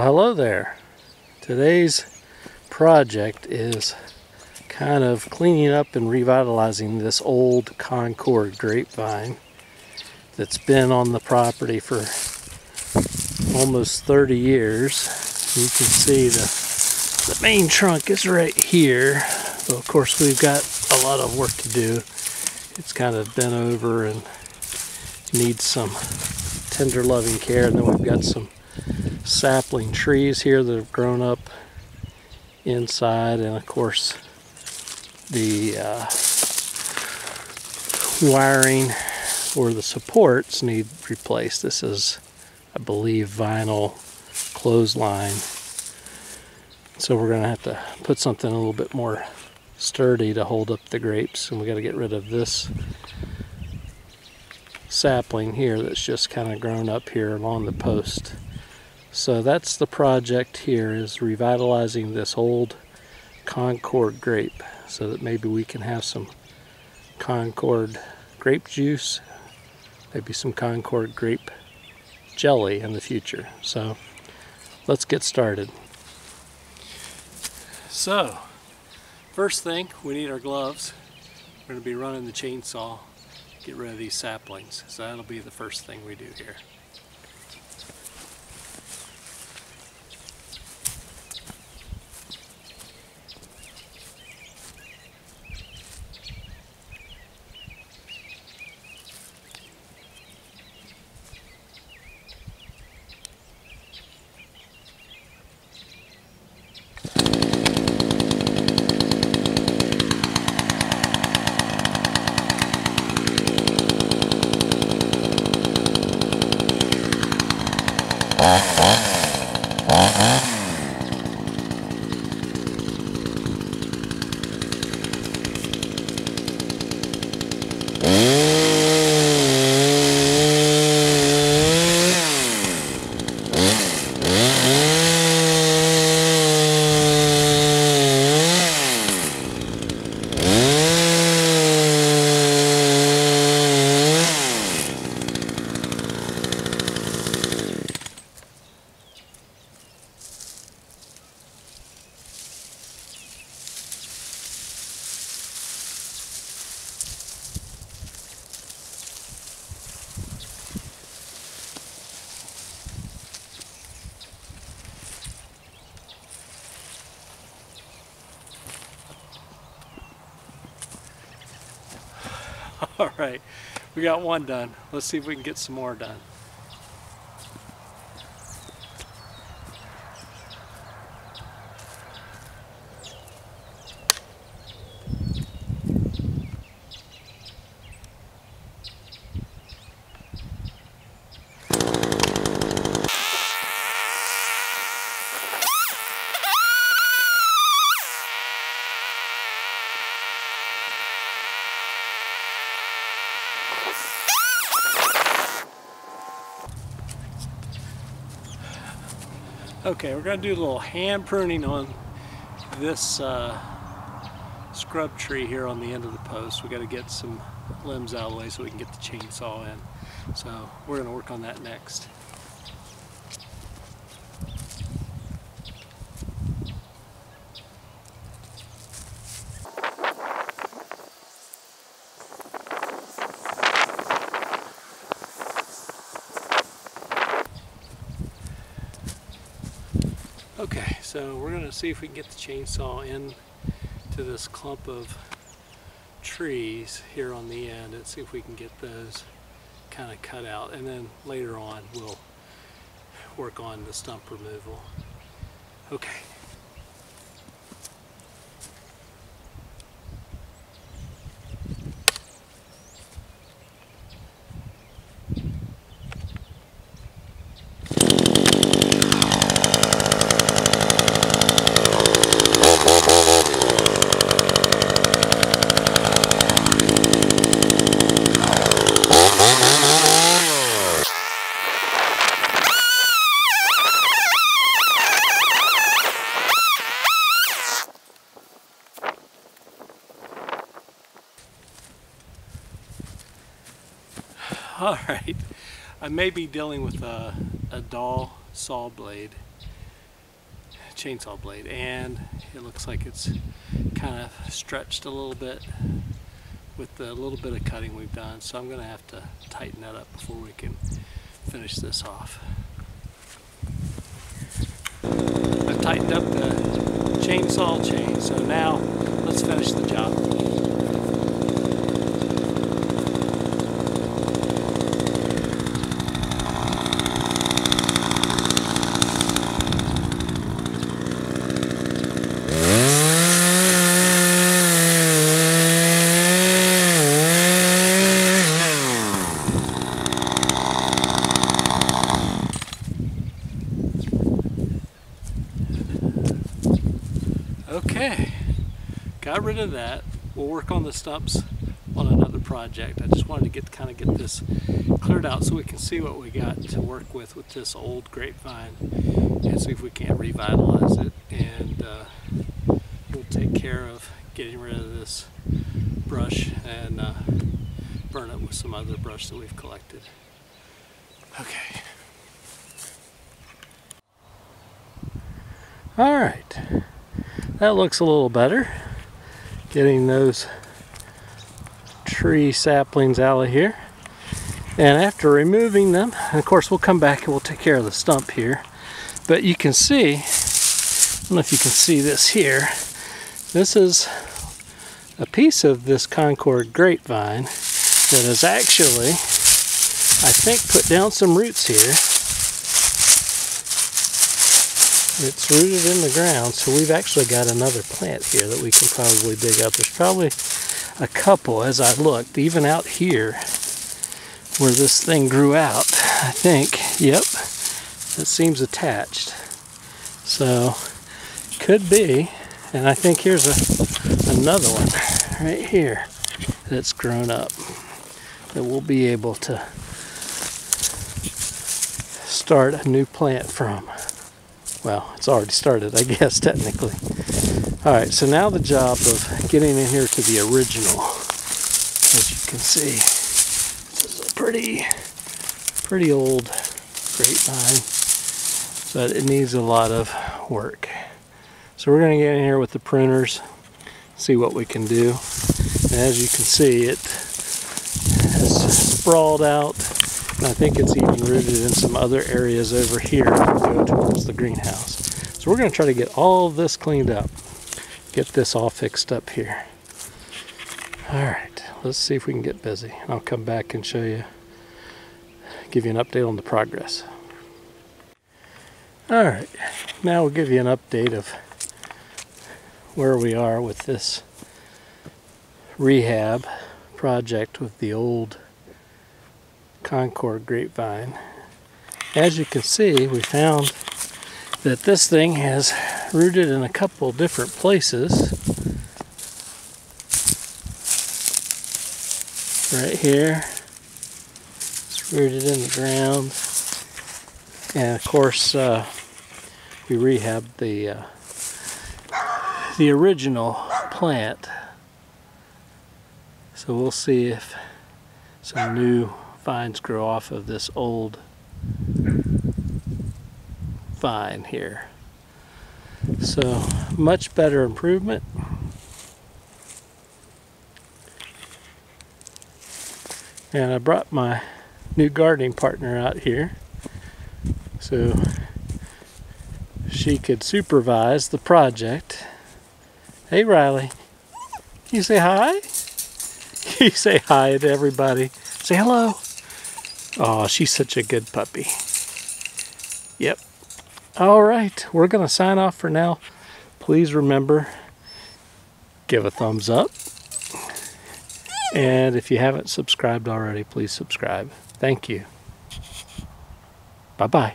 Well, hello there. Today's project is kind of cleaning up and revitalizing this old Concord grapevine that's been on the property for almost 30 years. You can see the, the main trunk is right here. Of course we've got a lot of work to do. It's kind of bent over and needs some tender loving care and then we've got some sapling trees here that have grown up inside and of course the uh, wiring or the supports need replaced. This is I believe vinyl clothesline so we're going to have to put something a little bit more sturdy to hold up the grapes and we got to get rid of this sapling here that's just kind of grown up here along the post. So that's the project here is revitalizing this old Concord grape so that maybe we can have some Concord grape juice, maybe some Concord grape jelly in the future. So let's get started. So first thing, we need our gloves. We're going to be running the chainsaw, get rid of these saplings. So that'll be the first thing we do here. All right, we got one done. Let's see if we can get some more done. Okay, we're going to do a little hand pruning on this uh, scrub tree here on the end of the post. We got to get some limbs out of the way so we can get the chainsaw in. So we're going to work on that next. Okay, so we're going to see if we can get the chainsaw in to this clump of trees here on the end and see if we can get those kind of cut out and then later on we'll work on the stump removal. Okay. All right, I may be dealing with a, a dull saw blade chainsaw blade and it looks like it's kind of stretched a little bit with the little bit of cutting we've done so I'm going to have to tighten that up before we can finish this off. I've tightened up the chainsaw chain so now let's finish the job. Okay, got rid of that. We'll work on the stumps on another project. I just wanted to get kind of get this cleared out so we can see what we got to work with with this old grapevine and see if we can't revitalize it and uh, we'll take care of getting rid of this brush and uh, burn it with some other brush that we've collected. Okay. All right. That looks a little better. Getting those tree saplings out of here. And after removing them, of course we'll come back and we'll take care of the stump here. But you can see, I don't know if you can see this here, this is a piece of this Concord grapevine that has actually, I think, put down some roots here it's rooted in the ground, so we've actually got another plant here that we can probably dig up. There's probably a couple as I looked, even out here where this thing grew out. I think, yep, it seems attached. So, could be, and I think here's a, another one right here that's grown up that we'll be able to start a new plant from. Well, it's already started, I guess, technically. All right, so now the job of getting in here to the original. As you can see, this is a pretty, pretty old grapevine, but it needs a lot of work. So we're gonna get in here with the pruners, see what we can do. And as you can see, it has sprawled out and I think it's even rooted in some other areas over here that go towards the greenhouse. So we're going to try to get all this cleaned up. Get this all fixed up here. Alright, let's see if we can get busy. I'll come back and show you, give you an update on the progress. Alright, now we'll give you an update of where we are with this rehab project with the old Concord grapevine. As you can see, we found that this thing has rooted in a couple different places. Right here, it's rooted in the ground. And of course, uh, we rehabbed the uh, the original plant. So we'll see if some new vines grow off of this old vine here. So much better improvement. And I brought my new gardening partner out here so she could supervise the project. Hey Riley, you say hi? You say hi to everybody? Say hello. Oh, she's such a good puppy. Yep. All right, we're going to sign off for now. Please remember, give a thumbs up. And if you haven't subscribed already, please subscribe. Thank you. Bye-bye.